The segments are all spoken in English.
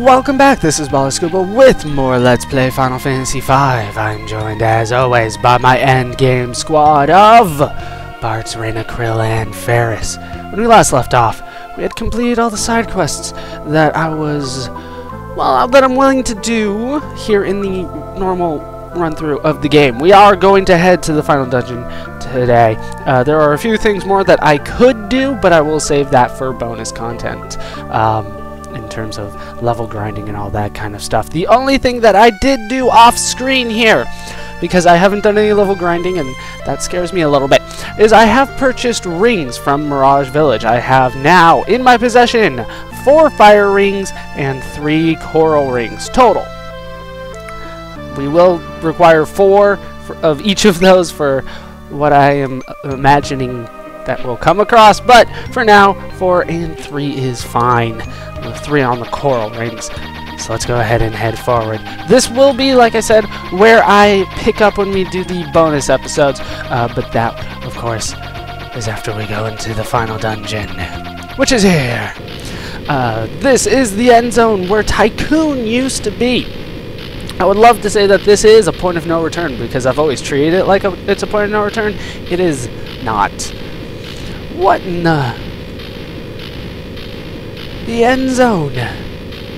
Welcome back, this is Ballerscuba with more Let's Play Final Fantasy V. I'm joined as always by my endgame squad of Bartz, Reina, Krile, and Faris. When we last left off, we had completed all the side quests that I was, well, that I'm willing to do here in the normal run through of the game. We are going to head to the final dungeon today. Uh, there are a few things more that I could do, but I will save that for bonus content. Um, terms of level grinding and all that kind of stuff. The only thing that I did do off screen here, because I haven't done any level grinding and that scares me a little bit, is I have purchased rings from Mirage Village. I have now in my possession four fire rings and three coral rings total. We will require four of each of those for what I am uh, imagining that will come across, but for now, four and three is fine three on the coral rings. So let's go ahead and head forward. This will be, like I said, where I pick up when we do the bonus episodes, uh, but that, of course, is after we go into the final dungeon, which is here. Uh, this is the N-Zone where Tycoon used to be. I would love to say that this is a point of no return because I've always treated it like a, it's a point of no return. It is not. What in the... The N-Zone.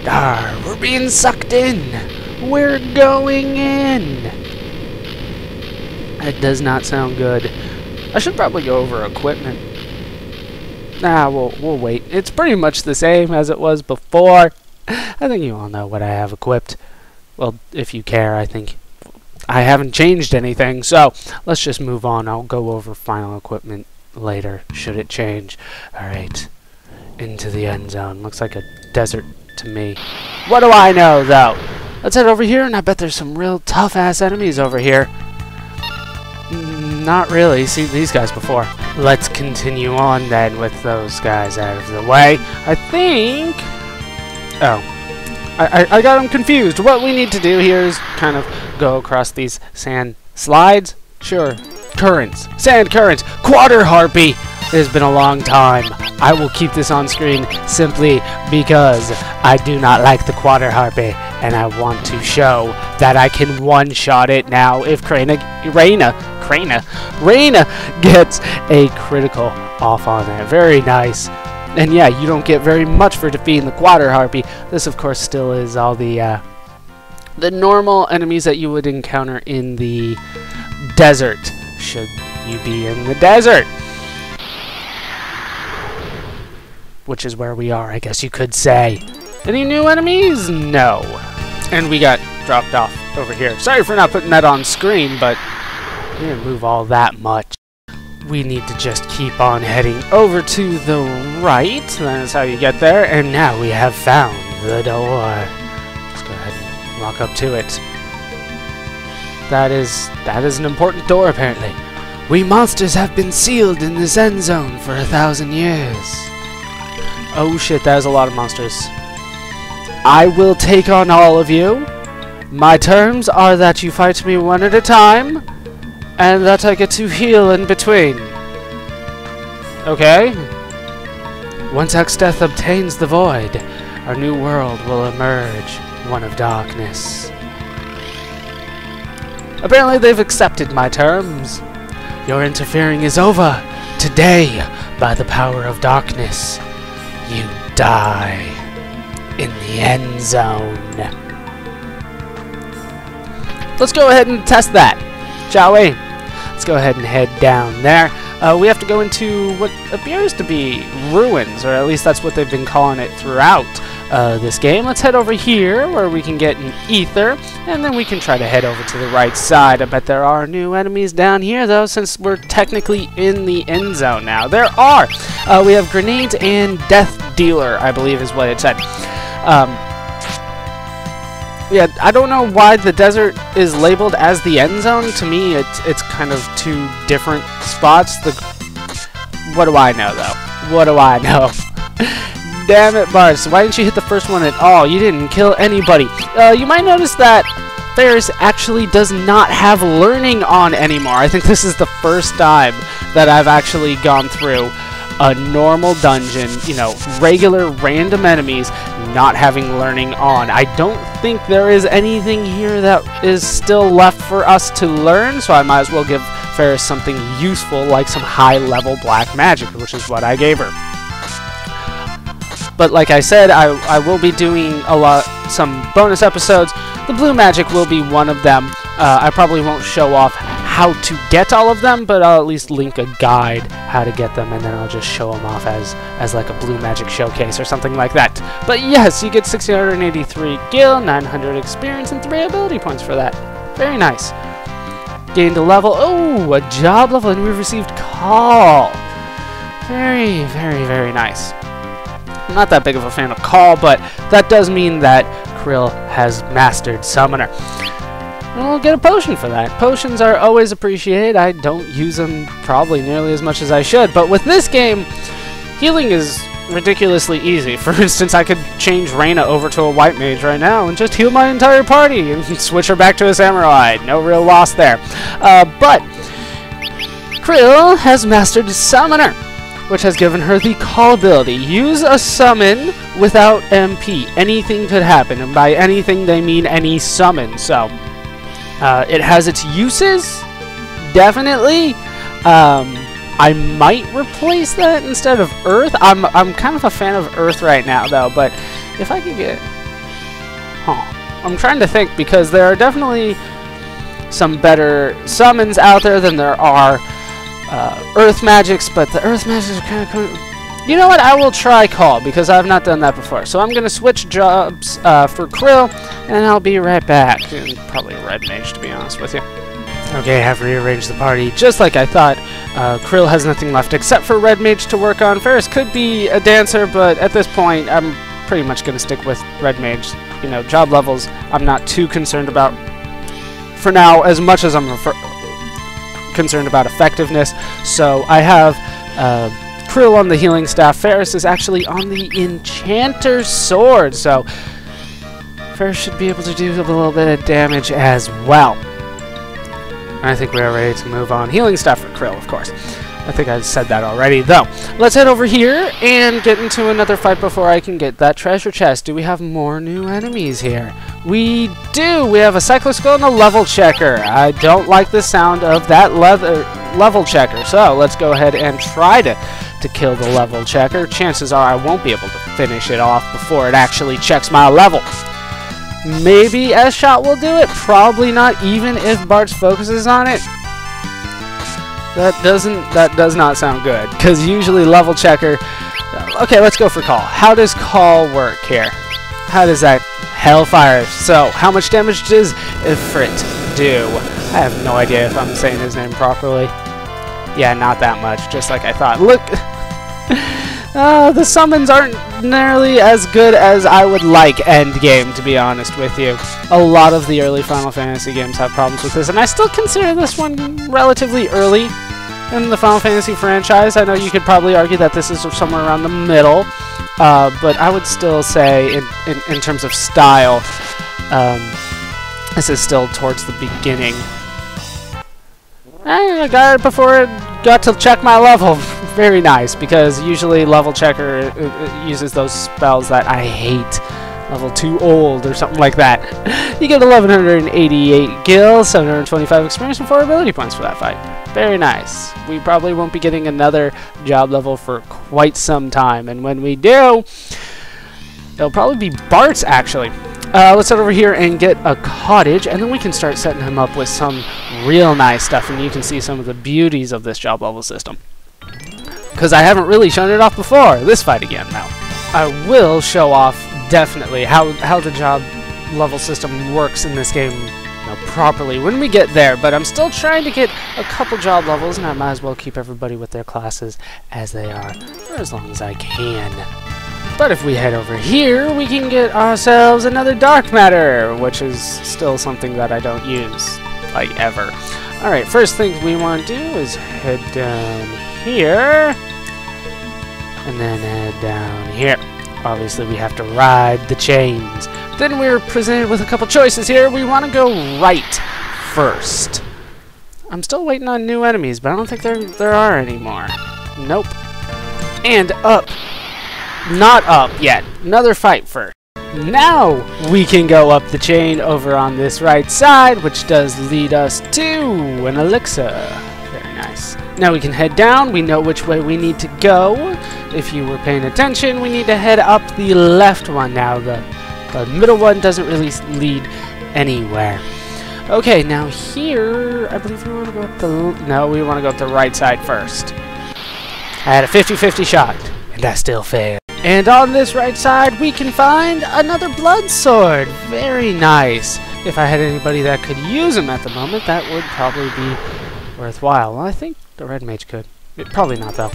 Dar, we're being sucked in. We're going in. That does not sound good. I should probably go over equipment. Nah, we'll, we'll wait. It's pretty much the same as it was before. I think you all know what I have equipped. Well, if you care, I think I haven't changed anything. So, let's just move on. I'll go over final equipment later, should it change. Alright into the N-Zone. Looks like a desert to me. What do I know, though? Let's head over here, and I bet there's some real tough-ass enemies over here. Not really. See these guys before. Let's continue on, then, with those guys out of the way. I think... Oh. I, I, I got them confused. What we need to do here is kind of go across these sand slides. Sure. Currents. Sand currents. Quarter harpy. It has been a long time. I will keep this on screen simply because I do not like the Quarter Harpy, and I want to show that I can one-shot it now if Krana, Reina, Krana, Reina gets a critical off on it. Very nice. And yeah, you don't get very much for defeating the Quarter Harpy. This, of course, still is all the, uh, the normal enemies that you would encounter in the desert, should you be in the desert. Which is where we are, I guess you could say. Any new enemies? No. And we got dropped off over here. Sorry for not putting that on screen, but we didn't move all that much. We need to just keep on heading over to the right. That's how you get there. And now we have found the door. Let's go ahead and walk up to it. That is that is an important door apparently. We monsters have been sealed in this N-Zone for a thousand years. Oh shit, that is a lot of monsters. I will take on all of you. My terms are that you fight me one at a time, and that I get to heal in between. Okay? Once Exdeath obtains the Void, our new world will emerge, one of darkness. Apparently they've accepted my terms. Your interfering is over, today, by the power of darkness you die in the N-Zone. Let's go ahead and test that, shall we? Let's go ahead and head down there. Uh, we have to go into what appears to be ruins, or at least that's what they've been calling it throughout uh, this game. Let's head over here where we can get an ether, and then we can try to head over to the right side. I bet there are new enemies down here, though, since we're technically in the N-Zone now. There are! Uh, we have grenades and death dealer, I believe is what it said. Um, yeah, I don't know why the desert is labeled as the N-Zone. To me, it's it's kind of two different spots. The what do I know though? What do I know? Damn it, Bartz! Why didn't you hit the first one at all? You didn't kill anybody. Uh, you might notice that Faris actually does not have learning on anymore. I think this is the first time that I've actually gone through a normal dungeon, you know, regular random enemies, not having learning on. I don't think there is anything here that is still left for us to learn, so I might as well give Faris something useful like some high level black magic, which is what I gave her. But like I said, I, I will be doing a lot, some bonus episodes. The blue magic will be one of them. Uh, I probably won't show off how to get all of them, but I'll at least link a guide how to get them, and then I'll just show them off as, as like a blue magic showcase or something like that. But yes, you get 683 gil, 900 experience, and 3 ability points for that. Very nice. Gained a level. Oh, a job level, and we've received call. Very, very, very nice. Not that big of a fan of call, but that does mean that Krile has mastered Summoner. We'll get a potion for that. Potions are always appreciated. I don't use them probably nearly as much as I should, but with this game, healing is ridiculously easy. For instance, I could change Reina over to a white mage right now and just heal my entire party and switch her back to a samurai. No real loss there. Uh, but Krile has mastered Summoner, which has given her the call ability. Use a summon without MP. Anything could happen, and by anything they mean any summon. So uh, it has its uses, definitely. Um, I might replace that instead of Earth. I'm I'm kind of a fan of Earth right now, though. But if I could get, huh? I'm trying to think because there are definitely some better summons out there than there are uh, Earth magics. But the Earth magics are kind of. cool. You know what? I will try Call because I've not done that before. So I'm going to switch jobs uh, for Krile, and I'll be right back. And probably Red Mage, to be honest with you. Okay, I have rearranged the party just like I thought. Uh, Krile has nothing left except for Red Mage to work on. Faris could be a dancer, but at this point, I'm pretty much going to stick with Red Mage. You know, job levels, I'm not too concerned about for now, as much as I'm concerned about effectiveness. So I have uh, Krile on the healing staff. Faris is actually on the Enchanter Sword, so Faris should be able to do a little bit of damage as well. I think we are ready to move on. Healing staff for Krile, of course. I think I said that already, though. Let's head over here and get into another fight before I can get that treasure chest. Do we have more new enemies here? We do! We have a Cycloskull and a level checker. I don't like the sound of that leather level checker, so let's go ahead and try to, to kill the level checker. Chances are I won't be able to finish it off before it actually checks my level. Maybe S-Shot will do it. Probably not, even if Bartz focuses on it. That doesn't, that does not sound good. Because usually level checker... Okay, let's go for call. How does call work here? How does that... Hellfire. So, how much damage does Ifrit do? I have no idea if I'm saying his name properly. Yeah, not that much, just like I thought. Look... Uh, the summons aren't nearly as good as I would like endgame, to be honest with you. A lot of the early Final Fantasy games have problems with this, and I still consider this one relatively early in the Final Fantasy franchise. I know you could probably argue that this is somewhere around the middle, uh, but I would still say, in, in, in terms of style, um, this is still towards the beginning. I got it before it got to check my level. very nice because usually level checker uh, uh, uses those spells that I hate. Level too old or something like that. you get 1188 gil, 725 experience, and 4 ability points for that fight. Very nice. We probably won't be getting another job level for quite some time, and when we do, it'll probably be Bartz actually. Uh, let's head over here and get a cottage, and then we can start setting him up with some real nice stuff, and you can see some of the beauties of this job level system because I haven't really shown it off before. This fight again now. I will show off definitely how how the job level system works in this game properly when we get there, but I'm still trying to get a couple job levels, and I might as well keep everybody with their classes as they are for as long as I can. But if we head over here, we can get ourselves another Dark Matter, which is still something that I don't use, like, ever. Alright, first thing we want to do is head down here and then head down here. Obviously, we have to ride the chains. Then we're presented with a couple choices here. We want to go right first. I'm still waiting on new enemies, but I don't think there there are any more. Nope. And up. Not up yet. Another fight first. Now we can go up the chain over on this right side, which does lead us to an elixir. Very nice. Now we can head down. We know which way we need to go. If you were paying attention, we need to head up the left one now. The, the middle one doesn't really lead anywhere. Okay, now here, I believe we want to go up the... No, we want to go up the right side first. I had a 50-50 shot, and I still failed. And on this right side, we can find another blood sword. Very nice. If I had anybody that could use them at the moment, that would probably be worthwhile. Well, I think the red mage could. It, probably not, though.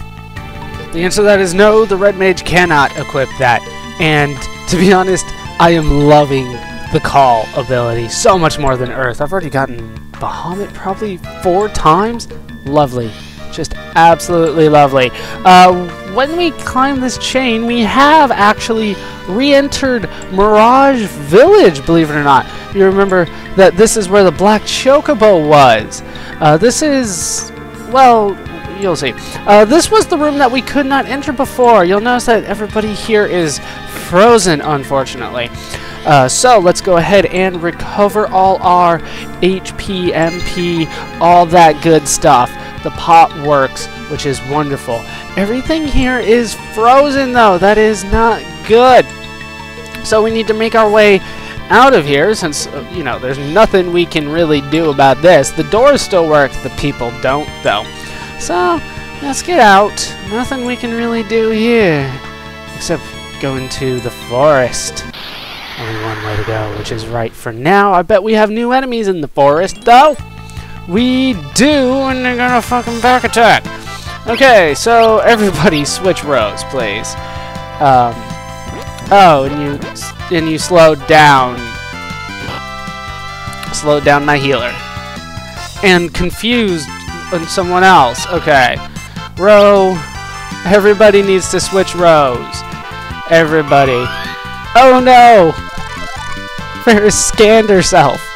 The answer to that is no, the red mage cannot equip that. And to be honest, I am loving the call ability so much more than Earth. I've already gotten Bahamut probably four times. Lovely. Just absolutely lovely. Uh, when we climb this chain, we have actually re-entered Mirage Village, believe it or not. You remember that this is where the Black Chocobo was. Uh, this is, well, you'll see. Uh, this was the room that we could not enter before. You'll notice that everybody here is frozen, unfortunately. Uh, so let's go ahead and recover all our HP, MP, all that good stuff. The pot works, which is wonderful. Everything here is frozen, though. That is not good. So we need to make our way out of here since, uh, you know, there's nothing we can really do about this. The doors still work, the people don't, though. So, let's get out. Nothing we can really do here. Except go into the forest. Only one way to go, which is right for now. I bet we have new enemies in the forest, though. We do, and they're gonna fucking back attack. Okay, so everybody switch rows, please. Um, oh, and you and you slowed down. Slowed down my healer. And confused someone else. Okay. Row. Everybody needs to switch rows. Everybody. Oh no! Faris scanned herself.